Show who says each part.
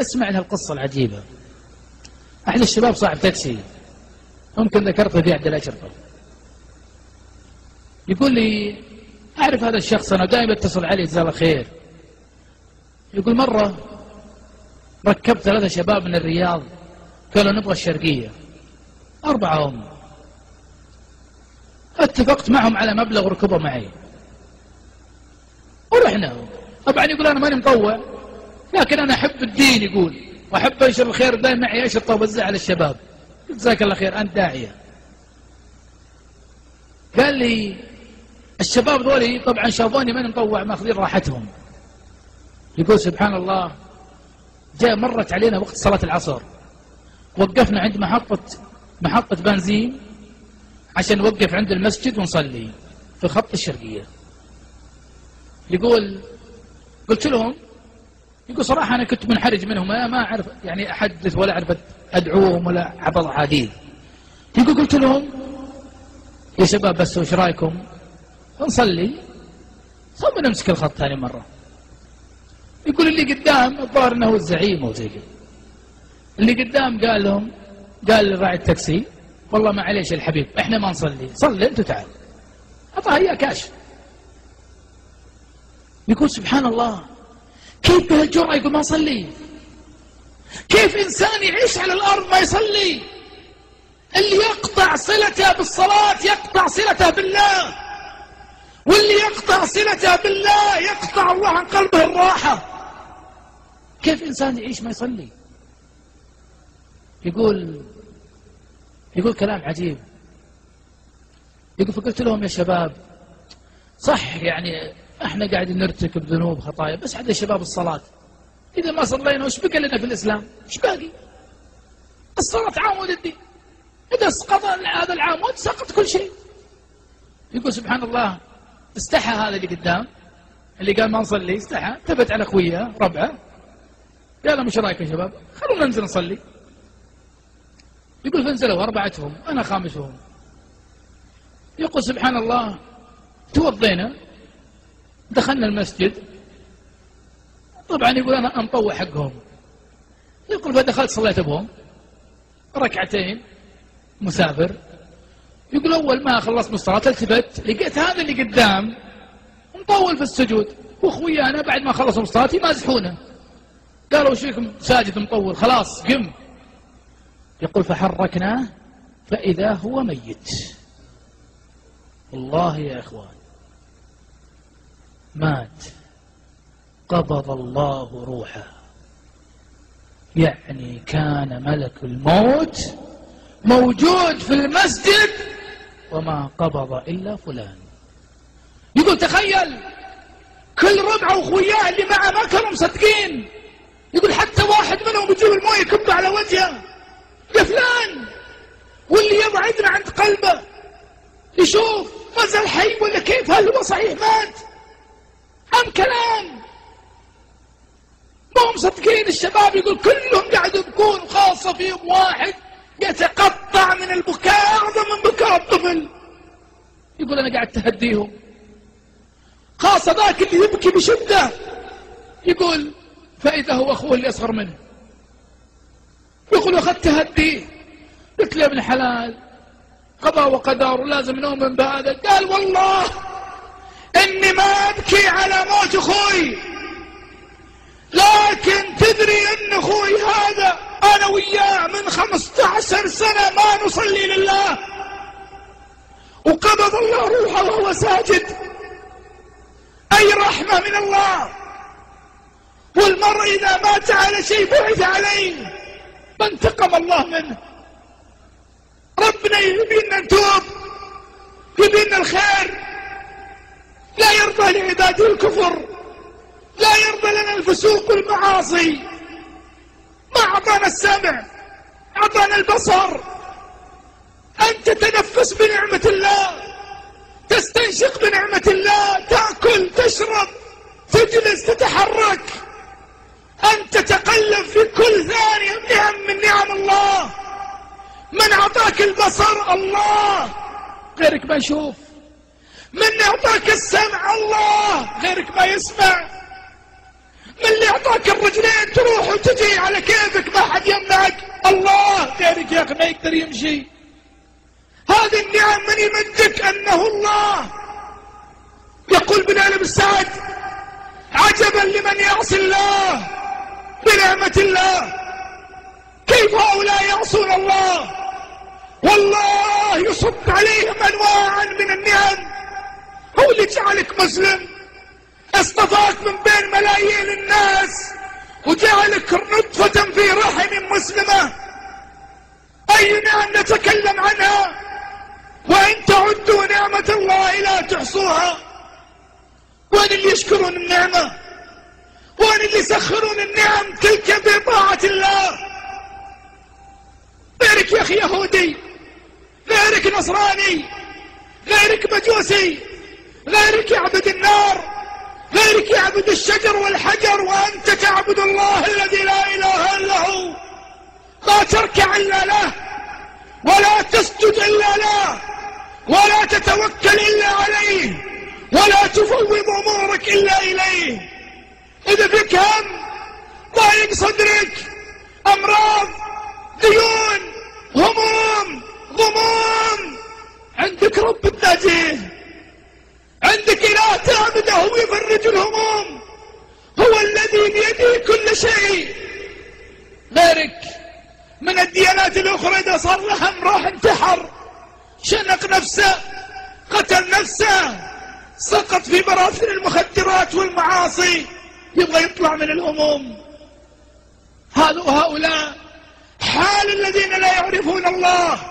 Speaker 1: اسمع لها القصة العجيبة. أحد الشباب صاحب تاكسي. ممكن ذكرته في أحد الأشرطة يقول لي أعرف هذا الشخص أنا دائما أتصل عليه جزاه الله خير. يقول مرة ركبت ثلاثة شباب من الرياض قالوا نبغى الشرقية. أربعة هم. اتفقت معهم على مبلغ ركبوا معي. ورحنا. طبعا يقول أنا ماني مطوع. لكن أنا أحب الدين يقول. وأحب أنشر الخير دائما معي أشرطة ووزع على الشباب. جزاك الله خير أنت داعية. قال لي الشباب ذولي طبعا شافوني ماني مطوع ماخذين راحتهم. يقول سبحان الله جاء مرت علينا وقت صلاة العصر. وقفنا عند محطة محطة بنزين عشان نوقف عند المسجد ونصلي في خط الشرقية. يقول قلت لهم يقول صراحة أنا كنت منحرج منهم ما أعرف يعني أحدث ولا أعرف أدعوهم ولا حفظ أحاديث يقول قلت لهم يا شباب بس وش رأيكم؟ نصلي ثم نمسك الخط ثاني مرة. يقول اللي قدام الظاهر إنه الزعيم وزي كذا. اللي قدام قال لهم قال لراعي التاكسي والله معليش الحبيب إحنا ما نصلي صلي أنت تعال اعطاه إياه كاش. يقول سبحان الله كيف بهالجرأة يقول ما صلي؟ كيف إنسان يعيش على الأرض ما يصلي؟ اللي يقطع صلته بالصلاة يقطع صلته بالله. واللي يقطع صلته بالله يقطع الله عن قلبه الراحة. كيف إنسان يعيش ما يصلي؟ يقول يقول كلام عجيب. يقول فقلت لهم يا شباب صح يعني إحنا قاعدين نرتكب ذنوب خطايا بس عند الشباب الصلاة. إذا ما صلينا وش بقى لنا في الإسلام؟ وش باقي؟ الصلاة عامود الدين إذا سقط هذا العامود سقط كل شيء. يقول سبحان الله استحى هذا اللي قدام. اللي قال ما نصلي استحى. ثبت على اخوياه ربعه. قال مش رأيك يا شباب؟ خلونا ننزل نصلي. يقول فانزلوا أربعتهم أنا خامسهم. يقول سبحان الله توضينا. دخلنا المسجد. طبعا يقول أنا مطوع حقهم. يقول فدخلت صليت بهم ركعتين. مسافر. يقول أول ما خلصت من الصلاة التفت لقيت هذا اللي قدام. مطول في السجود. واخويانا بعد ما خلصوا الصلاة يمازحونه. قالوا وش فيكم ساجد مطول؟ خلاص قم. يقول فحركناه فإذا هو ميت. والله يا إخوان. مات. قبض الله روحه. يعني كان ملك الموت موجود في المسجد وما قبض إلا فلان. يقول تخيل كل ربعه وخوياه اللي معه ما كانوا مصدقين. يقول حتى واحد منهم يجيب الموية يكبه على وجهه. يا فلان واللي يضع عند قلبه. يشوف ما زال حي ولا كيف؟ هل هو صحيح؟ مات. أم كلام. ما هم مصدقين الشباب يقول كلهم قاعد يبكون خاصة فيهم واحد يتقطع من البكاء أعظم من بكاء الطفل. يقول أنا قاعد تهديهم. خاصة ذاك اللي يبكي بشدة. يقول فإذا هو أخوه اللي أصغر منه. يقول أخذت تهديه قلت له ابن حلال قضاء وقدر ولازم نؤمن بهذا. قال والله إني ما أبكي على موت أخوي. لكن تدري أن أخوي هذا أنا وياه من خمسة عشر سنة ما نصلي لله. وقبض الله روحه وهو ساجد. أي رحمة من الله. والمرء إذا مات على شيء بعد عليه. فانتقم الله منه. ربنا يبينا نتوب. يبينا الخير. لا يرضى لعباده الكفر لا يرضى لنا الفسوق والمعاصي. ما أعطانا السمع أعطانا البصر. أن تتنفس بنعمة الله تستنشق بنعمة الله تأكل تشرب تجلس تتحرك. أن تتقلب في كل ثانية نعم من نعم الله. من أعطاك البصر الله. غيرك ما يشوف. من أعطاك السمع الله غيرك ما يسمع. من اللي أعطاك الرجلين تروح وتجي على كيفك ما حد يمنعك. الله غيرك يا أخي ما يقدر يمشي. هذه النعم من يمدك أنه الله. يقول بلال بن سعد عجبا لمن يعصي الله بنعمة الله. كيف هؤلاء يعصون الله؟ والله يصب عليهم أنواعا من النعم. هو اللي جعلك مسلم اصطفاك من بين ملايين الناس وجعلك نطفة في رحم مسلمة. أي نعم نتكلم عنها؟ وإن تعدوا نعمة الله لا تحصوها. وين اللي يشكرون النعمة وين اللي يسخرون النعم تلك بطاعة الله. غيرك يا أخي يهودي غيرك نصراني غيرك مجوسي. غيرك يعبد النار غيرك يعبد الشجر والحجر وأنت تعبد الله الذي لا إله إلا هو. لا تركع إلا له ولا تسجد إلا له ولا تتوكل إلا عليه ولا تفوض أمورك إلا إليه. إذا فيك هم ضايق صدرك أمراض ديون هموم غموم عندك رب تناجيه عندك إله تعبده يفرج الهموم. هو الذي بيده كل شيء. غيرك من الديانات الأخرى إذا صار له هم راح انتحر شنق نفسه قتل نفسه سقط في براثن المخدرات والمعاصي يبغى يطلع من الهموم. هذا وهؤلاء حال الذين لا يعرفون الله.